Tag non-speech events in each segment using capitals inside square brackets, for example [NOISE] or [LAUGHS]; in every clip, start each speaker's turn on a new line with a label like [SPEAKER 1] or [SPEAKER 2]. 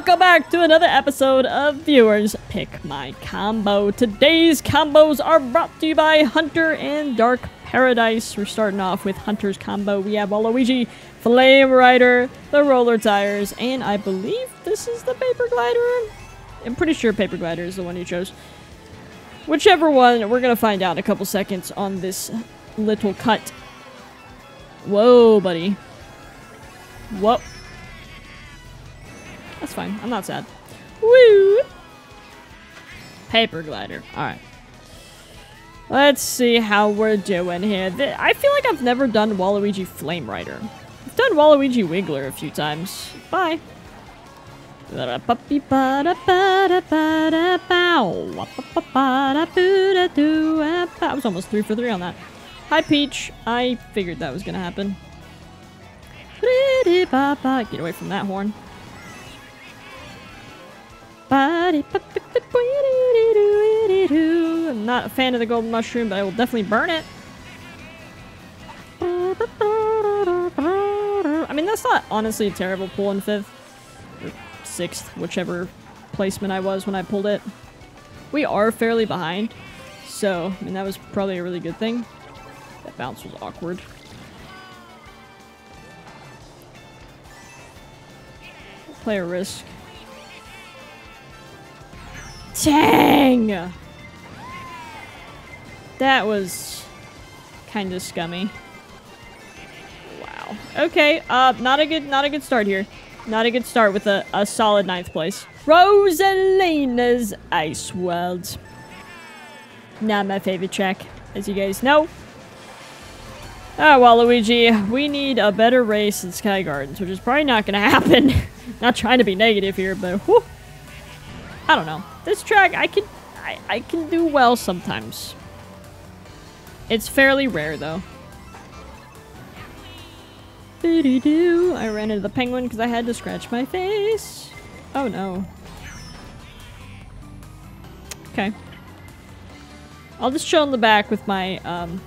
[SPEAKER 1] welcome back to another episode of Viewers Pick My Combo. Today's combos are brought to you by Hunter and Dark Paradise. We're starting off with Hunter's combo. We have Waluigi, Flame Rider, the Roller Tires, and I believe this is the Paper Glider. I'm pretty sure Paper Glider is the one you chose. Whichever one, we're gonna find out in a couple seconds on this little cut. Whoa, buddy. Whoa. That's fine. I'm not sad. Woo! Paper glider. Alright. Let's see how we're doing here. Th I feel like I've never done Waluigi Flame Rider. I've done Waluigi Wiggler a few times. Bye. I was almost three for three on that. Hi, Peach. I figured that was gonna happen. Get away from that horn. I'm not a fan of the golden mushroom, but I will definitely burn it. I mean, that's not honestly a terrible pull in fifth. Or sixth, whichever placement I was when I pulled it. We are fairly behind, so, I mean, that was probably a really good thing. That bounce was awkward. Play a risk. Dang! That was kind of scummy. Wow. Okay, uh, not a good, not a good start here. Not a good start with a, a solid ninth place. Rosalina's Ice World. Not my favorite track, as you guys know. Ah, oh, Waluigi, we need a better race in Sky Gardens, which is probably not going [LAUGHS] to happen. not trying to be negative here, but whew. I don't know. This track, I can, I, I can do well sometimes. It's fairly rare, though. I ran into the penguin because I had to scratch my face. Oh, no. Okay. I'll just chill in the back with my, um,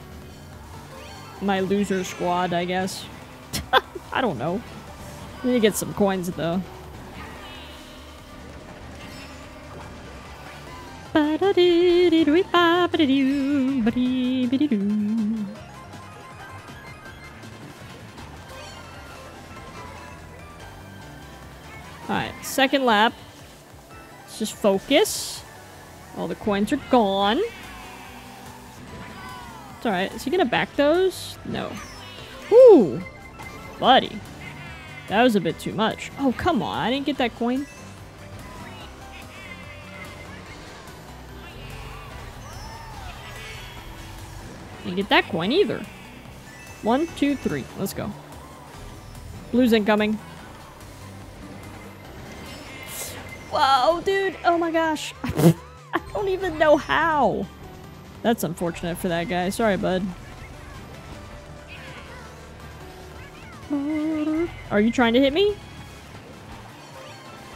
[SPEAKER 1] my loser squad, I guess. [LAUGHS] I don't know. I need to get some coins, though. Alright, second lap. Let's just focus. All the coins are gone. It's alright. Is he gonna back those? No. Ooh! Buddy. That was a bit too much. Oh, come on. I didn't get that coin. Didn't get that coin either. One, two, three. Let's go. Blue's incoming. Whoa, dude. Oh my gosh. [LAUGHS] I don't even know how. That's unfortunate for that guy. Sorry, bud. Are you trying to hit me?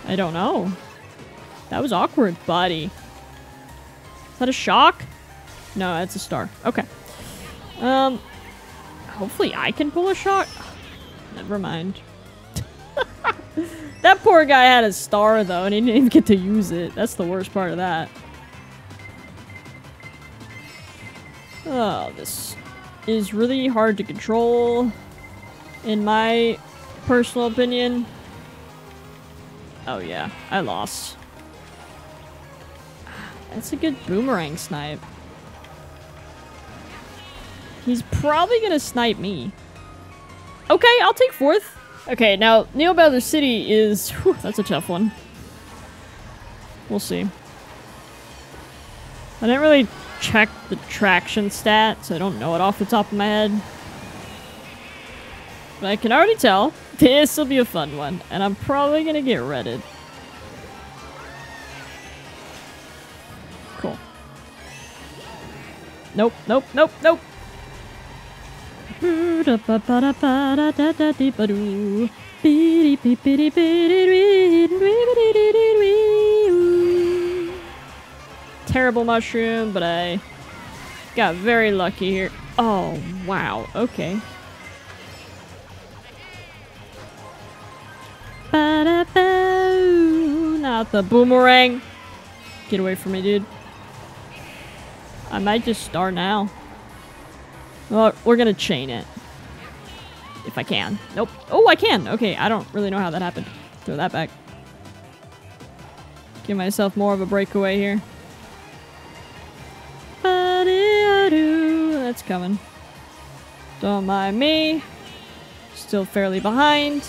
[SPEAKER 1] I don't know. That was awkward, buddy. Is that a shock? No, that's a star. Okay. Um, hopefully I can pull a shot. Never mind. [LAUGHS] that poor guy had a star though, and he didn't even get to use it. That's the worst part of that. Oh, this is really hard to control, in my personal opinion. Oh yeah, I lost. That's a good boomerang snipe. He's probably gonna snipe me. Okay, I'll take fourth. Okay, now, Neo Bowser City is... Whew, that's a tough one. We'll see. I didn't really check the traction stats. so I don't know it off the top of my head. But I can already tell [LAUGHS] this will be a fun one, and I'm probably gonna get redded. Cool. Nope, nope, nope, nope. Terrible mushroom, but I got very lucky here. Oh, wow. Okay. Not the boomerang. Get away from me, dude. I might just start now. Well, we're gonna chain it. If I can. Nope. Oh, I can. Okay, I don't really know how that happened. Throw that back. Give myself more of a breakaway here. That's coming. Don't mind me. Still fairly behind.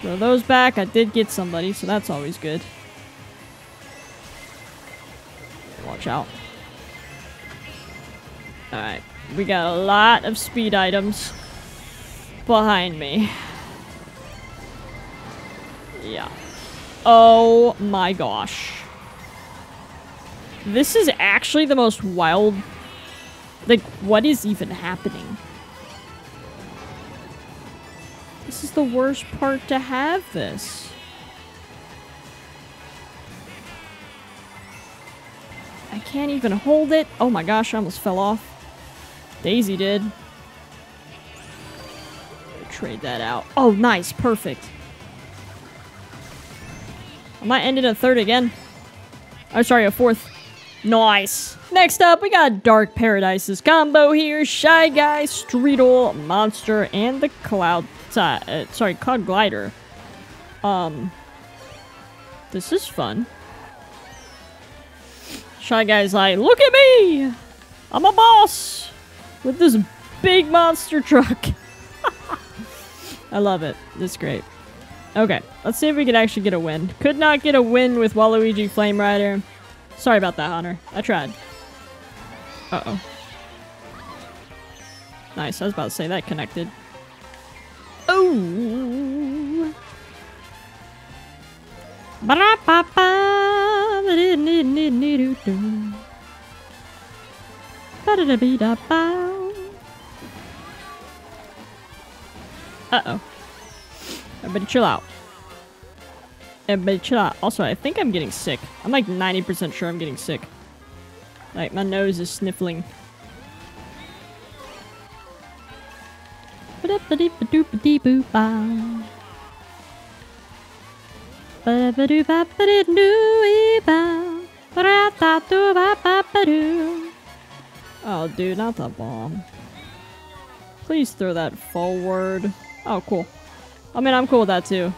[SPEAKER 1] Throw those back. I did get somebody, so that's always good. Watch out. Alright. We got a lot of speed items behind me. Yeah. Oh my gosh. This is actually the most wild... Like, what is even happening? This is the worst part to have this. I can't even hold it. Oh my gosh, I almost fell off. Daisy did. Trade that out. Oh, nice. Perfect. Am I might end it a third again. Oh, sorry, a fourth. Nice. Next up, we got Dark Paradises combo here. Shy Guy, Streetle, Monster, and the Cloud... Uh, sorry, Cloud Glider. Um... This is fun. Shy Guy's like, look at me! I'm a boss! With this big monster truck. [LAUGHS] I love it. It's great. Okay, let's see if we can actually get a win. Could not get a win with Waluigi Flame Rider. Sorry about that, Hunter. I tried. Uh-oh. Nice, I was about to say that connected. Oh! Uh-oh. Everybody chill out. Everybody chill out. Also, I think I'm getting sick. I'm like 90% sure I'm getting sick. Like, my nose is sniffling. Oh, dude, not the bomb. Please throw that forward. Oh, cool. I mean, I'm cool with that too.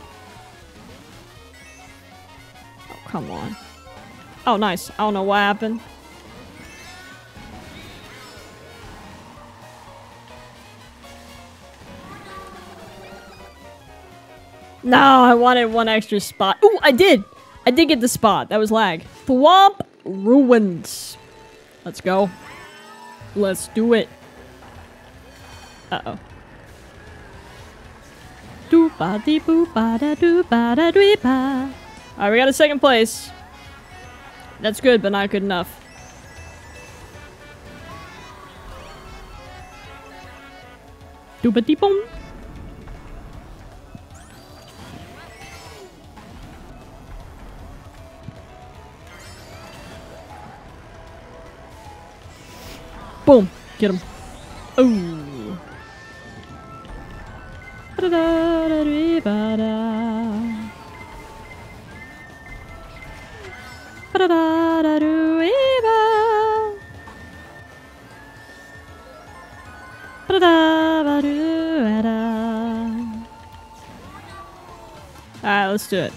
[SPEAKER 1] Oh, come on. Oh, nice. I don't know what happened. No, I wanted one extra spot. Ooh, I did! I did get the spot. That was lag. Thwomp Ruins. Let's go. Let's do it. Uh-oh. Alright, we got a second place. That's good, but not good enough. Dooba dee boom. Boom. Get him. Ooh. Alright, let's do it.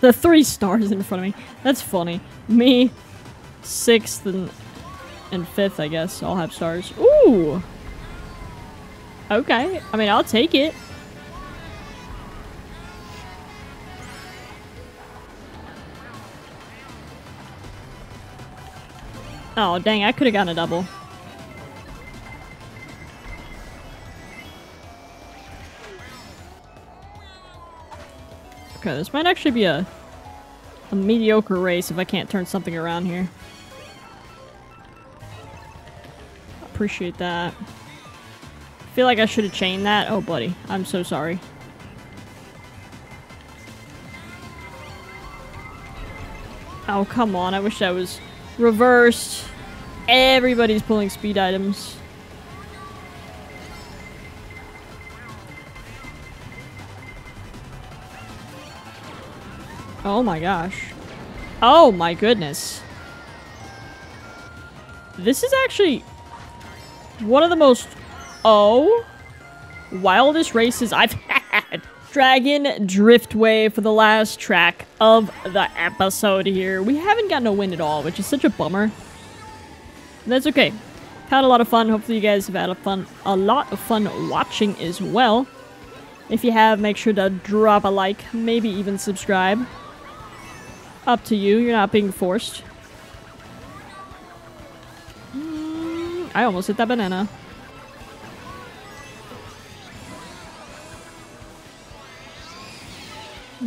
[SPEAKER 1] The three stars in front of me. That's funny. Me, sixth and, and fifth, I guess, all have stars. Ooh! Okay. I mean, I'll take it. Oh, dang, I could have gotten a double. Okay, this might actually be a, a mediocre race if I can't turn something around here. Appreciate that feel like I should have chained that. Oh, buddy. I'm so sorry. Oh, come on. I wish I was reversed. Everybody's pulling speed items. Oh my gosh. Oh my goodness. This is actually one of the most oh wildest races I've [LAUGHS] had. Dragon Driftway for the last track of the episode here. We haven't gotten a win at all, which is such a bummer. That's okay. Had a lot of fun. Hopefully you guys have had a fun a lot of fun watching as well. If you have, make sure to drop a like, maybe even subscribe. Up to you, you're not being forced. Mm, I almost hit that banana.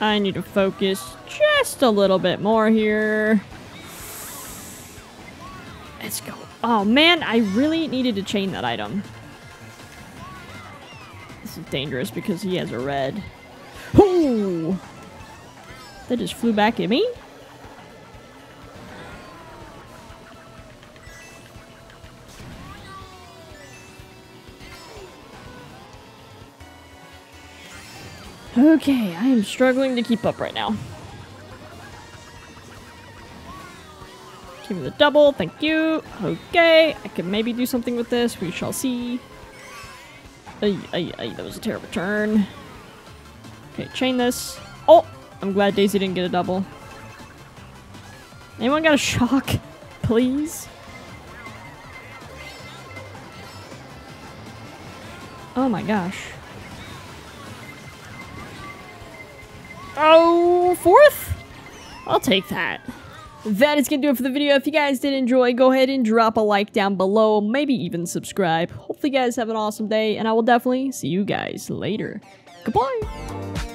[SPEAKER 1] I need to focus just a little bit more here. Let's go. Oh man, I really needed to chain that item. This is dangerous because he has a red. Ooh! That just flew back at me? Okay, I am struggling to keep up right now. Give me the double, thank you. Okay, I can maybe do something with this, we shall see. Ay, ay, ay, that was a terrible turn. Okay, chain this. Oh, I'm glad Daisy didn't get a double. Anyone got a shock? [LAUGHS] Please? Oh my gosh. Oh, fourth? I'll take that. That is going to do it for the video. If you guys did enjoy, go ahead and drop a like down below. Maybe even subscribe. Hopefully you guys have an awesome day, and I will definitely see you guys later. Goodbye.